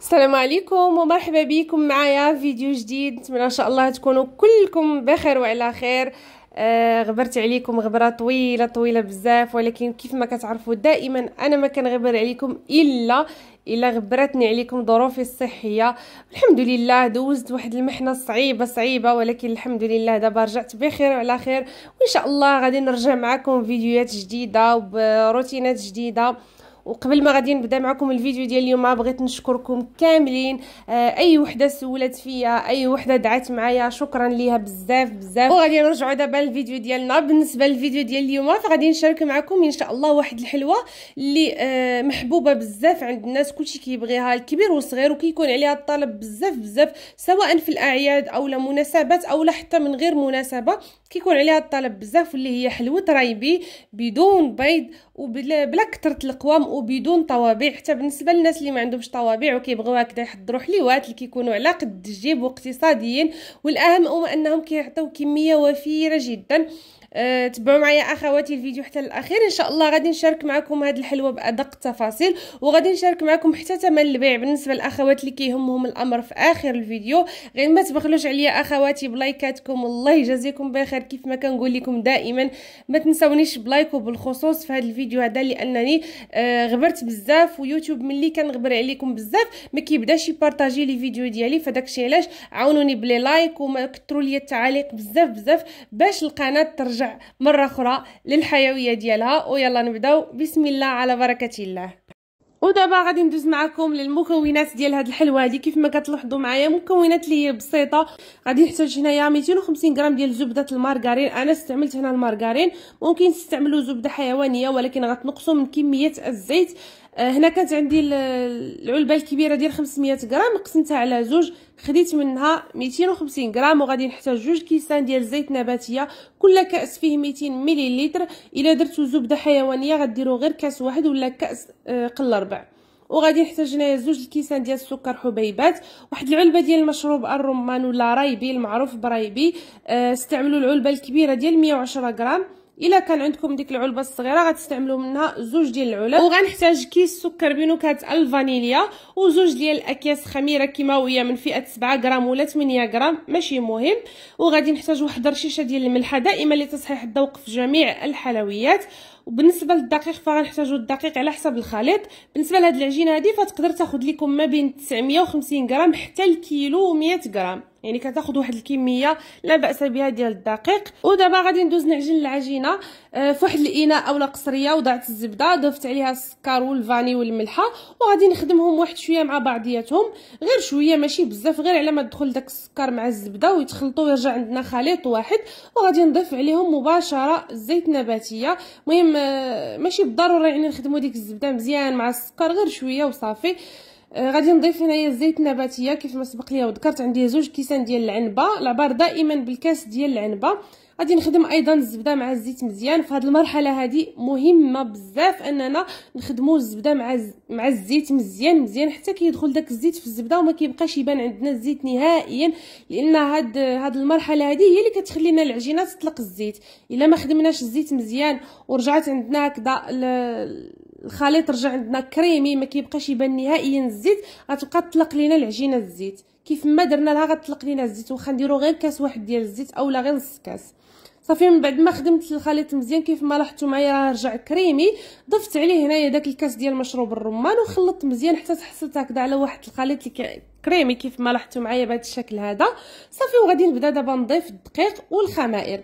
السلام عليكم ومرحبا بكم معايا. فيديو جديد. نتمنى إن شاء الله تكونوا كلكم بخير وعلى خير. آه غبرت عليكم غبرة طويلة طويلة بزاف. ولكن كيف ما كتعرفوا دائما أنا ما كنغبر عليكم إلا إلا غبرتني عليكم ظروفي الصحية. الحمد لله دوزت واحد المحنة صعيبة صعيبة. ولكن الحمد لله دابا رجعت بخير وعلى خير. وإن شاء الله غادي نرجع معكم فيديوهات جديدة وبروتينات جديدة. وقبل ما غادي نبدا معكم الفيديو ديال اليوم بغيت نشكركم كاملين. آه أي وحدة سولت فيا أي وحدة دعت معايا شكرا ليها بزاف بزاف. وغادي نرجعوا دابا للفيديو ديالنا. بالنسبة للفيديو ديال اليوم فغادي نشارك معكم إن شاء الله واحد الحلوة اللي آه محبوبة بزاف عند الناس. كلشي كيبغيها الكبير والصغير وكيكون عليها الطلب بزاف بزاف سواء في الأعياد أو مناسبات أو حتى من غير مناسبة. كيكون عليها الطلب بزاف واللي هي حلوة رايبي بدون بيض وبلا بلا كثرة القوام وبدون طوابع. حتى بالنسبة للناس اللي ما عندهمش طوابع وكيبغيو هكذا يحضروا حليوات اللي كيكونوا على قد الجيب واقتصاديين. والأهم هو أنهم كيعطيو كمية وفيرة جدا. أه تبعوا معايا أخواتي الفيديو حتى الأخير. إن شاء الله غادي نشارك معكم هذه الحلوة بأدق التفاصيل وغادي نشارك معكم حتى ثمن البيع. بالنسبة للأخوات اللي كيهمهم الأمر في آخر الفيديو غير ما تبخلوش عليا أخواتي بلايكاتكم. الله يجازيكم بخير كيف ما كنقول لكم دائما. ما تنسونيش ب like وبالخصوص في هذا الفيديو هذا لأنني أه غبرت بزاف ويوتيوب ملي كنغبر عليكم بزاف ما كيبداش يبارطاجي لي فيديو ديالي. فداكشي علاش؟ عاونوني بلي like وما كثروا لي التعاليق بزاف بزاف باش القناة ترجع ترجع مرة أخرى للحيوية ديالها. ويلا نبداو بسم الله على بركة الله. ودابا غادي ندوز معكم للمكونات ديال هاد الحلوة هادي. كيف ما كتلاحظوا معايا مكونات اللي هي بسيطة. غادي نحتاج هنايا 250 غرام ديال زبدة المارغرين. أنا استعملت هنا المارغرين. ممكن تستعملوا زبدة حيوانية ولكن غتنقصوا من كمية الزيت. هنا كانت عندي العلبة الكبيرة ديال 500 غرام قسمتها على زوج خديت منها 250 غرام وغادي نحتاج جوج كيسان ديال زيت نباتية كل كأس فيه 200 مليلتر. إلا درتو زبدة حيوانية غديروا غير كأس واحد ولا كأس آه، قل ربع وغادي نحتاج هنايا زوج الكيسان ديال السكر حبيبات. واحد العلبة ديال المشروب الرمان ولا رايبي المعروف برايبي. أه استعملوا العلبة الكبيرة ديال 110 غرام. إلا كان عندكم ديك العلبة الصغيرة غتستعملوا منها زوج ديال العلب. وغنحتاج كيس سكر بنكهه الفانيليا وزوج ديال الاكياس خميرة كيماوية من فئة 7 غرام ولا 8 غرام ماشي مهم. وغادي نحتاج واحد رشيشه ديال الملحة دائما لتصحيح الذوق في جميع الحلويات. وبالنسبة للدقيق فغنحتاجوا الدقيق على حسب الخليط. بالنسبة لهاد العجينة هذه فتقدر تاخذ لكم ما بين 950 غرام حتى الكيلو 100 غرام. يعني كتاخذ واحد الكمية لا بأس بها ديال الدقيق. ودابا غادي ندوز نعجن العجينة آه، في واحد الإناء اولا قصرية وضعت الزبدة ضفت عليها السكر والفاني والملحة وغادي نخدمهم واحد شوية مع بعضياتهم. غير شوية ماشي بزاف غير على ما تدخل داك السكر مع الزبدة ويتخلطوا ويرجع عندنا خليط واحد. وغادي نضيف عليهم مباشرة الزيت النباتيه المهم ماشي بالضرورة يعني نخدموا ديك الزبدة مزيان مع السكر غير شوية وصافي. آه غادي نضيف هنايا الزيت النباتية كيف ما سبق ليا وذكرت عندي زوج كيسان ديال العنبة. العبار دائما بالكاس ديال العنبة. غادي نخدم أيضا الزبدة مع الزيت مزيان. في هذه المرحلة هذه مهمة بزاف أننا نخدموا الزبدة مع مع الزيت مزيان مزيان حتى كيدخل داك الزيت في الزبدة وما كيبقاش يبان عندنا الزيت نهائيا لأن هاد هاد المرحلة هذه هي اللي كتخلينا العجينة تطلق الزيت. إلا ما خدمناش الزيت مزيان ورجعت عندنا هكذا الخليط رجع عندنا كريمي ما كيبقاش يبان نهائيا الزيت غتبقى تطلق لينا العجينة الزيت. كيف ما درنا لها غتطلق لينا الزيت واخا نديرو غير كاس واحد ديال الزيت اولا غير نص كاس. صافي من بعد ما خدمت الخليط مزيان كيف ما لاحظتوا معايا رجع كريمي. ضفت عليه هنايا داك الكاس ديال مشروب الرمان وخلطت مزيان حتى تحصلت هكذا على واحد الخليط اللي كريمي كيف ما لاحظتوا معايا بهذا الشكل هذا. صافي وغادي نبدا دابا نضيف الدقيق والخمائر.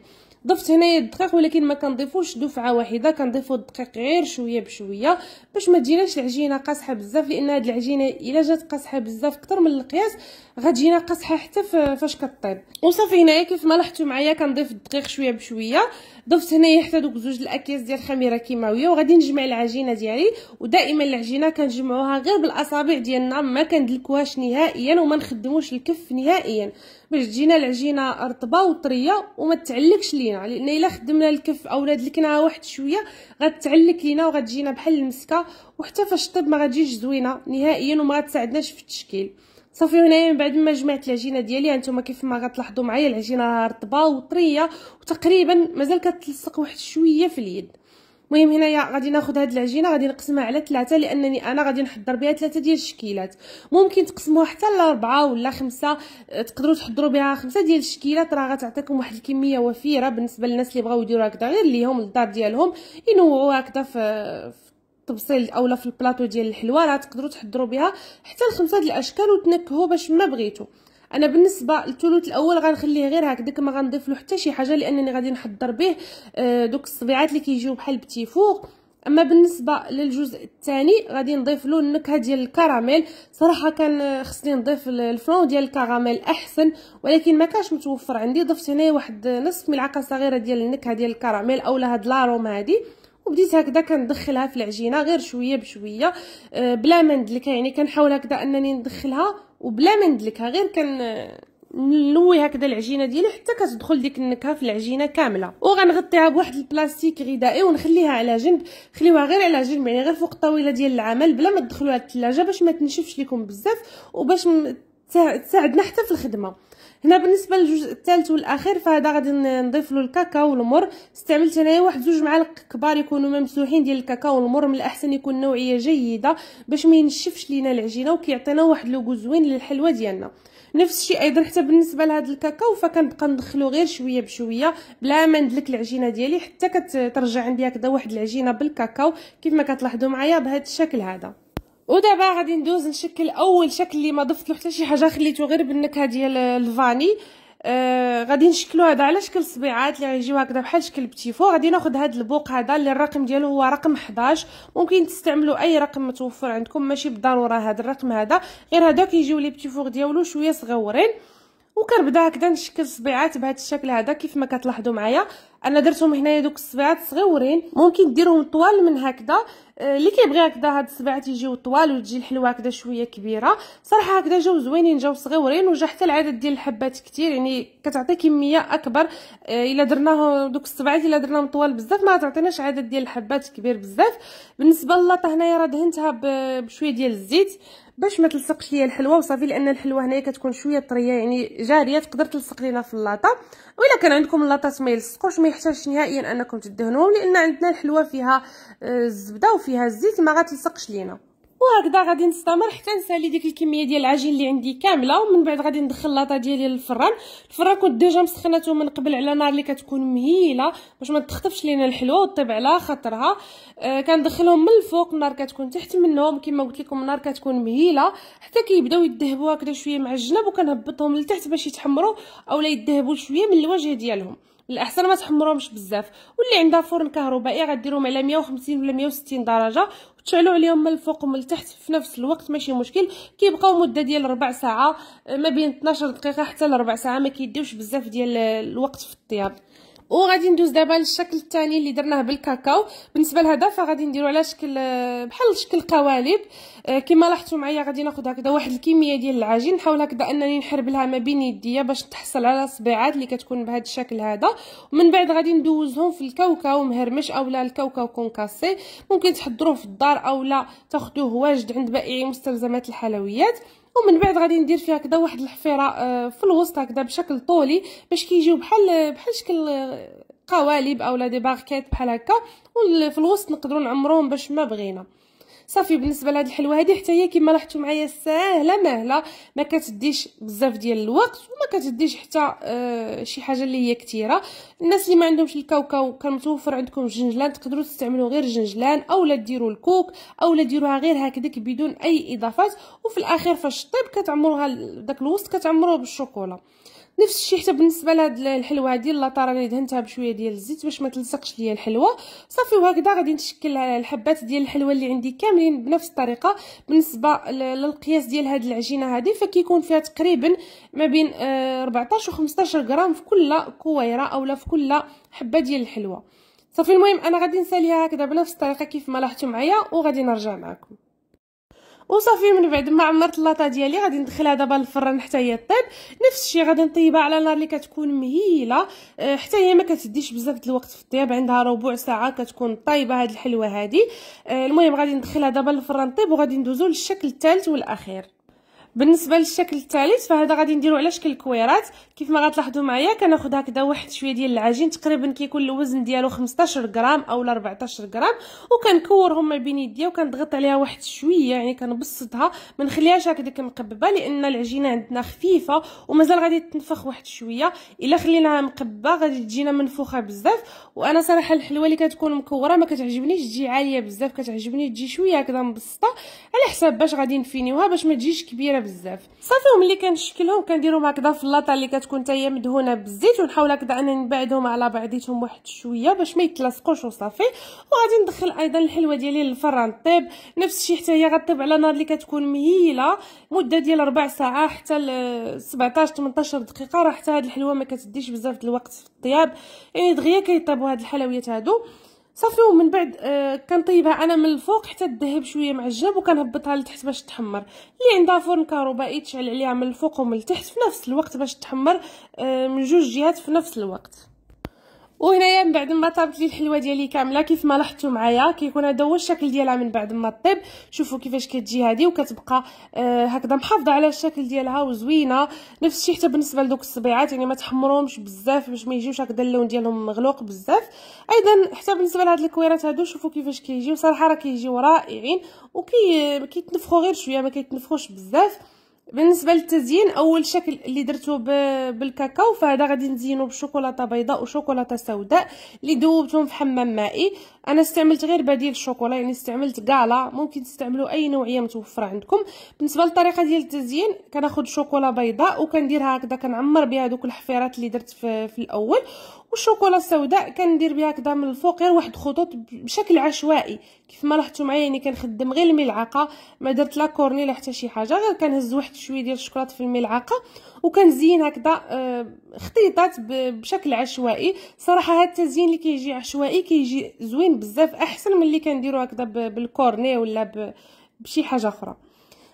ضفت هنايا الدقيق ولكن ما كنضيفوش دفعة واحدة كنضيفو الدقيق غير شوية بشوية باش ما تجيناش العجينة قاصحة بزاف لأن هاد العجينة إلا جات قاصحة بزاف أكثر من القياس غتجينا قاصحة حتى فاش كطيب. وصافي هنايا كيف ما لاحظتوا معايا كنضيف الدقيق شوية بشوية ضفت هنايا حتى دوك زوج الأكياس ديال الخميرة كيماويه وغادي نجمع العجينة ديالي ودائما العجينة كنجمعوها غير بالأصابع ديالنا ما كندلكوهاش نهائيا وما نخدموش الكف نهائيا. باش تجينا العجينة رطبة وطرية وما تعلكش لينا. لأن إلا خدمنا الكف اولا دلكناها واحد شوية غتعلك لينا وغتجينا بحال المسكة. وحتى فاش طيب ما غتجيش زوينة نهائيا وما غتساعدناش في التشكيل. صافي هنايا من بعد ما جمعت العجينة ديالي هانتوما كيف ما غتلاحظوا معايا العجينة رطبة وطرية وتقريبا مازال كتلصق واحد شوية في اليد. المهم هنايا غادي ناخذ هاد العجينة غادي نقسمها على ثلاثة لأنني أنا غادي نحضر بها ثلاثة ديال الشكيلات. ممكن تقسموها حتى لاربعه ولا خمسة تقدروا تحضروا بها خمسة ديال الشكيلات راه غتعطيكم واحد الكمية وفيرة بالنسبة للناس اللي بغاو يديروا هكذا غير ليهم للدار ديالهم. ينوعوا هكذا في التبصيل اولا في البلاطو ديال الحلوه راه تقدروا تحضروا بها حتى لخمسة د الأشكال وتنكهوا باش ما بغيتو. أنا بالنسبة للثلث الأول غنخليه غير هكذاك ما غنضيف له حتى شي حاجة لأنني غادي نحضر به آه، دوك الصبيعات اللي كيجيو بحال بتي فوق. أما بالنسبة للجزء الثاني غادي نضيف له النكهة ديال الكراميل. صراحة كان خصني نضيف الفرون ديال الكراميل أحسن ولكن ما كانش متوفر عندي. ضفت هنايا واحد نصف ملعقة صغيرة ديال النكهة ديال الكراميل اولا هاد l'arôme هادي. وبديت هكذا كندخلها في العجينة غير شوية بشوية. آه، بلا ما ندلكها يعني كنحاول هكذا أنني ندخلها وبلا ما ندلكها غير كن نلوي هكذا العجينة ديالي حتى كتدخل ديك النكهة في العجينة كاملة. وغنغطيها بواحد البلاستيك غذائي ونخليها على جنب خليوها غير على جنب يعني غير فوق الطاولة ديال العمل بلا ما تدخلوها للثلاجه باش ما تنشفش لكم بزاف وباش تساعدنا حتى في الخدمة. هنا بالنسبة للجزء الثالث والأخير فهذا غادي نضيف له الكاكاو والمر. استعملت أنايا واحد زوج معالق كبار يكونوا ممسوحين ديال الكاكاو والمر من الأحسن يكون نوعية جيدة باش ما ينشفش لينا العجينة وكيعطينا واحد لوغو زوين للحلوة ديالنا. نفس الشيء أيضا حتى بالنسبة لهذا الكاكاو فكنبقى ندخلو غير شوية بشوية بلا ما ندلك العجينة ديالي حتى كترجع عندي هكذا واحد العجينة بالكاكاو كيف ما كتلاحظوا معايا بهذا الشكل هذا. ودابا غادي ندوز نشكل أول شكل اللي ما ضفت له حتى شي حاجة خليته غير بالنكهة ديال الفاني. آه غادي نشكلو هذا على شكل صبيعات اللي غيجيو هكذا بحال شكل بتيفو. غادي ناخذ هذا البوق هذا اللي الرقم ديالو هو رقم 11 ممكن تستعملوا أي رقم متوفر عندكم ماشي بالضرورة هذا الرقم هذا. غير هذا كيجيو لي بتيفور ديالو شوية صغورين. وكنبدا هكذا نشكل صبيعات بهذا الشكل هذا كيف ما كتلاحظوا معايا. أنا درتهم هنايا دوك الصبيعات صغيورين ممكن ديروهم طوال من هكذا. آه، اللي كيبغي هكذا هاد الصبيعات يجيو طوال وتجي الحلوة هكذا شوية كبيرة. صراحة هكذا جاو زوينين جاو صغيورين وجا حتى العدد ديال الحبات كتير يعني كتعطي كمية أكبر. آه، إلا درناه دوك الصبيعات إلا درناهم طوال بزاف ما تعطيناش عدد ديال الحبات كبير بزاف. بالنسبة للاطه هنايا راه دهنتها بشوية ديال الزيت. باش ما تلصقش ليا الحلوة وصافي لأن الحلوة هنايا كتكون شوية طرية يعني جارية تقدر تلصق لينا في اللاطة. وإلا كان عندكم اللاطات ما يلصقوش ما يحتاجش نهائيا أنكم تدهنوهم لأن عندنا الحلوه فيها آه، الزبدة وفيها الزيت ما غتلصقش لينا. وهكذا غادي نستمر حتى نسالي ديك الكمية ديال العجين اللي عندي كاملة ومن بعد غادي ندخل لاطا ديالي للفران الفران كنت ديجا مسخناته من قبل على نار اللي كتكون مهيلة باش ما تخطفش لينا الحلوه وطيب على خاطرها. آه كندخلهم من الفوق النار كتكون تحت منهم. كما قلت لكم النار كتكون مهيلة. حتى كيبداو يذهبوا هكذا شوية مع الجناب وكنهبطهم لتحت باش يتحمروا اولا يذهبوا شوية من الوجه ديالهم. الاحسن ما تحمروهمش بزاف. واللي عندها فرن كهربائي غديرهم على 150 ولا 160 درجة. وتشعلوا عليهم من الفوق ومن التحت في نفس الوقت ماشي مشكل. كيبقاو مدة ديال ربع ساعة ما بين 12 دقيقة حتى لربع ساعة ما كيديوش بزاف ديال الوقت في الطياب. وغادي ندوز دابا للشكل الثاني اللي درناه بالكاكاو. بالنسبة لهذا فغادي نديرو على شكل بحال شكل قوالب. آه، كما لاحظتوا معايا غادي ناخذ هكذا واحد الكمية ديال العجين. نحاول هكذا أنني نحربلها ما بين يديا باش تحصل على صبيعات اللي كتكون بهذا الشكل هذا. ومن بعد غادي ندوزهم في الكاوكاو مهرمش اولا الكاوكاو كونكاسي. ممكن تحضروه في الدار اولا تاخذوه واجد عند بائعي مستلزمات الحلويات. ومن بعد غادي ندير فيها هكذا واحد الحفيرة آه، في الوسط هكذا بشكل طولي باش كيجيو بحال بحال شكل قوالب اولا دي باغكيت بحال هكا. وفي الوسط نقدروا نعمروهم باش ما بغينا. صافي بالنسبة لهاد الحلوة هذه حتى هي كما لاحظتوا معايا ساهلة مهلة. ما كتديش بزاف ديال الوقت وما كتديش حتى آه شي حاجة اللي هي كثيره الناس اللي ما عندهمش الكاوكاو كان متوفر عندكم الجنجلان تقدروا تستعملوا غير الجنجلان اولا ديروا الكوك اولا ديروها غير هكذاك بدون أي إضافات. وفي الأخير فاش طيب كتعمروها داك الوسط كتعمروه بالشوكولا. نفس الشيء حتى بالنسبة لهاد الحلوة هادي اللاطه راني دهنتها بشوية ديال الزيت باش ما تلصقش ليا الحلوة. صافي وهكذا غادي نشكل الحبات ديال الحلوة اللي عندي كاملين بنفس الطريقة. بالنسبة للقياس ديال هاد العجينة هادي فكيكون فيها تقريبا ما بين 14 و 15 غرام في كل كويرة اولا في كل حبة ديال الحلوة. صافي المهم أنا غادي نساليها هكذا بنفس الطريقة كيف ما لاحظتوا معايا وغادي نرجع معكم. وصافي من بعد ما عمرت اللاطه ديالي غادي ندخلها دابا للفران حتى هي طيب. نفس الشيء غادي نطيبها على نار اللي كتكون مهيلة. آه، حتى هي ما كتديش بزاف د الوقت في الطياب عندها ربع ساعة كتكون طايبة هاد الحلوة هادي. آه، المهم غادي ندخلها دابا للفران طيب وغادي ندوزو للشكل الثالث والأخير. بالنسبة للشكل الثالث فهذا غادي نديرو على شكل كويرات. كيف ما غتلاحظوا معايا كناخذ هكذا واحد شوية ديال العجين تقريبا كيكون الوزن ديالو 15 غرام اولا 14 غرام. وكنكورهم ما بين يديا وكنضغط عليها واحد شوية يعني كنبسطها. ما نخليهاش هكذا مقببه لأن العجينة عندنا خفيفة ومازال غادي تنفخ واحد شوية. إلا خليناها مقببة غادي تجينا منفوخة بزاف. وأنا صراحة الحلوة اللي كتكون مكورة ما كتعجبنيش تجي عالية بزاف كتعجبني تجي شوية هكذا مبسطة على حساب باش غادي نفينيوها باش ما تجيش كبيرة بزاف. صافي ملي كنشكلهم كنديرهم هكذا في اللاطه اللي كتكون حتى هي مدهونة بالزيت ونحاول هكذا أنني نبعدهم على بعضيتهم واحد شوية باش ما يتلاصقوش وصافي. وغادي ندخل أيضا الحلوة ديالي للفران طيب نفس الشيء حتى هي غطيب على نار اللي كتكون مهيلة. مدة ديال ربع ساعة حتى ل 17 18 دقيقة. راه حتى هاد الحلوة ما كتديش بزاف الوقت في الطياب. يعني دغيا كيطيبوا هاد الحلويات هادو. صافي ومن بعد آه كنطيبها أنا من الفوق حتى تذهب شوية مع الجنب وكنهبطها لتحت باش تحمر. اللي عندها فرن كهربائي تشعل عليها من الفوق ومن التحت في نفس الوقت باش تحمر آه من جوج جهات في نفس الوقت. وهنايا من بعد ما طابت لي الحلوة ديالي كاملة كيف ما لاحظتوا معايا كيكون هذا هو الشكل ديالها من بعد ما طيب شوفوا كيفاش كتجي هذه وكتبقى آه هكذا محافظة على الشكل ديالها وزوينة. نفس الشيء حتى بالنسبة لدوك الصبيعات يعني ما تحمروهمش بزاف باش ما يجيوش هكذا اللون ديالهم مغلوق بزاف. أيضا حتى بالنسبة لهاد الكويرات هادو شوفوا كيفاش كيجيو. صراحة راه كيجيو رائعين وكي كيتنفخوا غير شوية ما كيتنفخوش بزاف. بالنسبة للتزيين أول شكل اللي درتو بالكاكاو فهذا غادي نزينو بشوكولاتة بيضاء وشوكولاتة سوداء اللي ذوبتهم في حمام مائي. أنا استعملت غير بديل الشوكولا يعني استعملت كالا ممكن تستعملوا أي نوعية متوفرة عندكم. بالنسبة للطريقة ديال التزيين كناخذ شوكولا بيضاء وكنديرها هكذا كنعمر بها دوك الحفيرات اللي درت في, في الأول. والشوكولا السوداء كندير بها هكذا من الفوق غير واحد خطوط بشكل عشوائي. كيف ما لاحظتوا معايا يعني كنخدم غير الملعقة. ما درت لا كورني لا حتى شي حاجة غير كنهز واحد شوية ديال الشوكولاته في الملعقة. وكنزين هكذا آه، خطيطات بشكل عشوائي. صراحة هذا التزيين اللي كيجي عشوائي كيجي زوين بزاف احسن من اللي كنديرو هكذا بالكورني ولا بشي حاجة أخرى.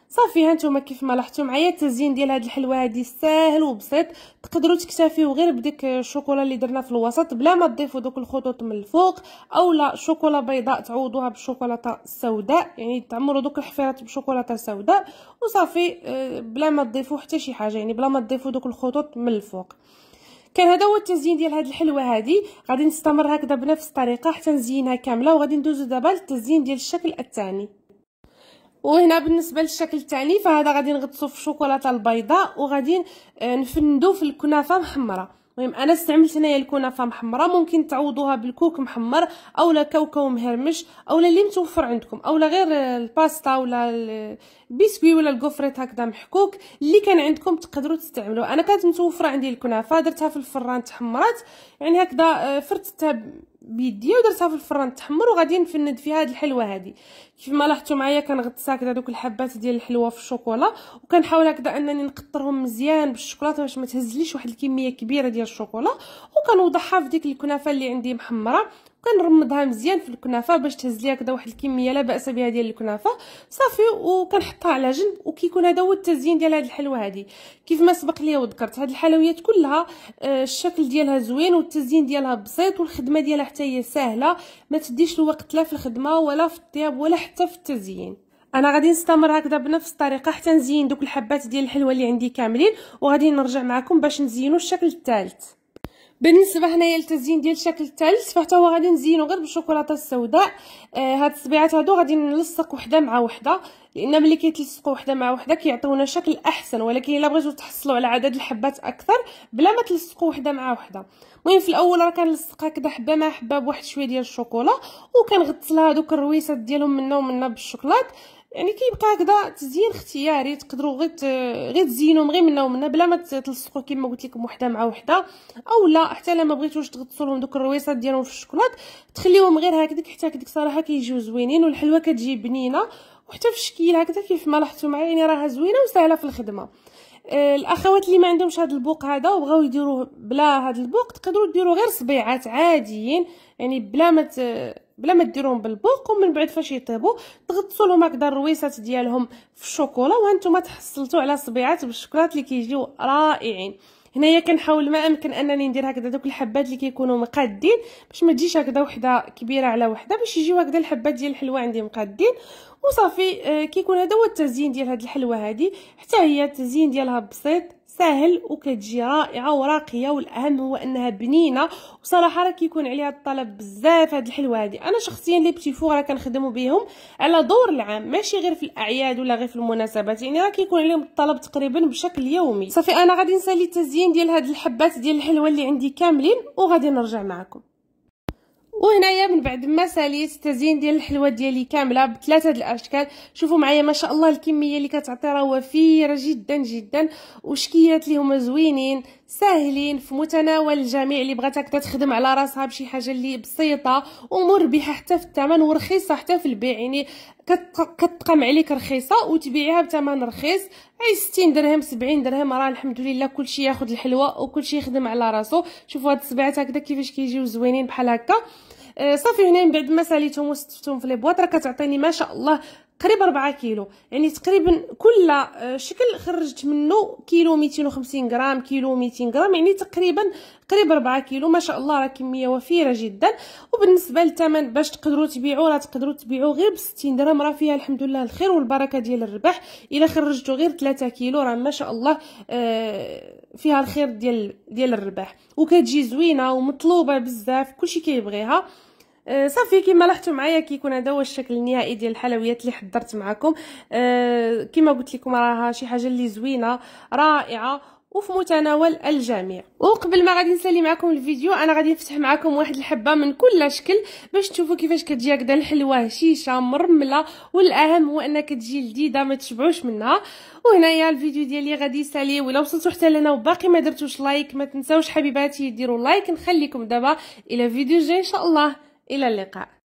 صافي هانتوما كيف ما لاحظتوا معايا التزيين ديال هاد الحلوة هادي ساهل وبسيط. تقدروا تكتفيو غير بديك الشوكولا اللي درنا في الوسط بلا ما تضيفوا دوك الخطوط من الفوق اولا شوكولا بيضاء تعوضوها بالشوكولاته السوداء يعني تعمروا دوك الحفيرات بشوكولاتة سوداء. وصافي آه، بلا ما تضيفوا حتى شي حاجة يعني بلا ما تضيفوا دوك الخطوط من الفوق. كان هذا هو التزيين ديال هاد الحلوة هادي. غادي نستمر هكذا بنفس الطريقة حتى نزينها كاملة وغادي ندوزو دابا للتزيين ديال الشكل الثاني وهنا بالنسبة للشكل الثاني فهذا غادي نغطسو في الشوكولاتة البيضاء وغادي آه، نفندو في الكنافة محمرة. المهم أنا استعملت هنايا الكنافة محمرة ممكن تعوضوها بالكوك محمر اولا كاوكاو مهرمش اولا اللي متوفر عندكم اولا غير الباستا ولا البسكوي ولا ال gaufrette هكذا محكوك اللي كان عندكم تقدروا تستعملوه. أنا كانت متوفرة عندي الكنافة درتها في الفران تحمرات يعني هكذا آه، فرتتها بيديا ودرتها في الفران تحمر وغادي نفند فيها هاد الحلوة هادي. كيف ما لاحظتوا معايا كنغطس هكذا دوك الحبات ديال الحلوة في الشوكولا وكنحاول هكذا أنني نقطرهم مزيان بالشوكولاتة باش ما تهزليش واحد الكمية كبيرة ديال الشوكولا وكنوضعها في ديك الكنافة اللي عندي محمرة كنرمضها مزيان في الكنافة باش تهز لي هكذا واحد الكمية لا بأس بها ديال الكنافة. صافي وكنحطها على جنب وكيكون هذا هو التزيين ديال هذه الحلوة هذه كيف ما سبق لي وذكرت هذه الحلويات كلها آه، الشكل ديالها زوين والتزيين ديالها بسيط والخدمة ديالها حتى هي سهلة ما تديش الوقت لا في الخدمة ولا في الطياب ولا حتى في التزيين. أنا غادي نستمر هكذا بنفس الطريقة حتى نزين دوك الحبات ديال الحلوة اللي عندي كاملين وغادي نرجع معكم باش نزينوا الشكل الثالث. بالنسبة هنايا للتزيين ديال الشكل الثالث فحتى هو غادي نزينو غير بالشوكولاتة السوداء. آه هاد الصبيعات هادو غادي نلصق وحدة مع وحدة لأن ملي كيتلصقوا وحدة مع وحدة كيعطيونا شكل أحسن ولكن إلا بغيتو تحصلوا على عدد الحبات أكثر بلا ما تلصقوا وحدة مع وحدة. المهم في الأول راه كنلصق هكذا حبة مع حبة بواحد شوية ديال الشوكولا وكنغطسلها هذوك الرويسات ديالهم منا ومنا بالشوكولات. يعني كيبقى هكذا تزيين اختياري تقدروا غير غير تزينوهم غير منا ومنا بلا ما تلصقوا كما قلت لكم وحدة مع وحدة أو لا حتى لا ما بغيتوش تغطسوا لهم دوك الرويصات ديالهم في الشوكولات تخليوهم غير هكذاك حتى هكذاك صراحة كيجيو زوينين والحلوة كتجي بنينة وحتى في الشكل هكذا كيف ما لاحظتوا معايا يعني راها زوينة وسهلة في الخدمة. آه، الأخوات اللي ما عندهمش هذا البوق هذا وبغاو يديروه بلا هذا البوق تقدروا ديروا غير صبيعات عاديين يعني بلا ما بلا ما ديروهم بالبوق ومن بعد فاش يطيبوا تغطسوا لهم هكذا الرويسات ديالهم في الشوكولا وهانتوما تحصلتوا على صبيعات بالشوكولات اللي كيجيو رائعين. هنايا كنحاول ما أمكن أنني ندير هكذا دوك الحبات اللي كيكونوا مقادين باش ما تجيش هكذا وحدة كبيرة على وحدة باش يجيو هكذا الحبات ديال الحلوى عندي مقادين. وصافي آه كيكون هذا هو التزيين ديال هاد الحلوى هادي. حتى هي التزيين ديالها بسيط ساهل وكتجي رائعة وراقية والأهم هو أنها بنينة. وصراحة راه كيكون عليها الطلب بزاف هاد الحلوى هادي. أنا شخصيا لي بتي فور راه كنخدموا بهم على دور العام ماشي غير في الأعياد ولا غير في المناسبات. يعني راه كيكون عليهم الطلب تقريبا بشكل يومي. صافي أنا غادي نسالي التزيين ديال هاد الحبات ديال الحلوى اللي عندي كاملين وغادي نرجع معكم. وهنايا من بعد ما ساليت التزيين ديال الحلوة ديالي كاملة بثلاثة الأشكال. شوفوا معايا ما شاء الله الكمية اللي كتعطي راه وفيره جدا جدا. وشكيات اللي هما زوينين. ساهلين في متناول الجميع اللي بغات تخدم على راسها بشي حاجة اللي بسيطة ومربحه حتى في الثمن ورخيصة حتى في البيع. يعني كتقام عليك رخيصة وتبيعها بثمن رخيص. اي 60 درهم 70 درهم راه الحمد لله كلشي ياخذ الحلوة وكلشي يخدم على راسو. شوفوا هاد السبعات هكذا كيفاش كيجيو زوينين بحال هكا. آه، صافي هنا من بعد ما ساليتهم وستفتهم في لي بواط راه كتعطيني ما شاء الله قريب 4 كيلو. يعني تقريبا كل آه، شكل خرجت منه كيلو 250 غرام كيلو 200 غرام. يعني تقريبا قريب 4 كيلو. ما شاء الله راه كميه وفيرة جدا. وبالنسبة للثمن باش تقدروا تبيعوا راه تقدروا تبيعوا غير ب 60 درهم. راه فيها الحمد لله الخير والبركة ديال الربح. إلا خرجتوا غير 3 كيلو راه ما شاء الله آه، فيها الخير ديال ديال الربح. وكتجي زوينة ومطلوبة بزاف كلشي كيبغيها. آه، صافي كما لاحظتوا معايا كيكون هذا هو الشكل النهائي ديال الحلويات اللي حضرت معكم أه كما قلت لكم راها شي حاجة اللي زوينة رائعة وفي متناول الجميع. وقبل ما غادي نسالي معكم الفيديو أنا غادي نفتح معكم واحد الحبة من كل شكل باش تشوفوا كيفاش كتجي هكذا الحلوة هشيشة مرملة والأهم هو أنها كتجي لذيذة ما تشبعوش منها. وهنايا الفيديو ديالي غادي يسالي ولا وصلتوا حتى لهنا وباقي ما درتوش like ما تنساوش حبيباتي ديروا like نخليكم دابا إلى فيديو جاي إن شاء الله. إلى اللقاء.